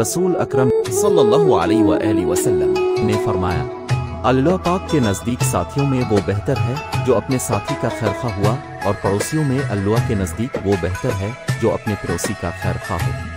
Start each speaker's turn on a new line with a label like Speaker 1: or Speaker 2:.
Speaker 1: रसूल अकरम सल्लल्लाहु अलैहि वसल्लम ने फरमाया, अल्लाह पाक के नज़दीक साथियों में वो बेहतर है जो अपने साथी का खैरखा हुआ और पड़ोसियों में अल्लाह के नज़दीक वो बेहतर है जो अपने पड़ोसी का खैरखा हो।